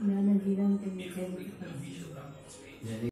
me han olvidado que me tengo que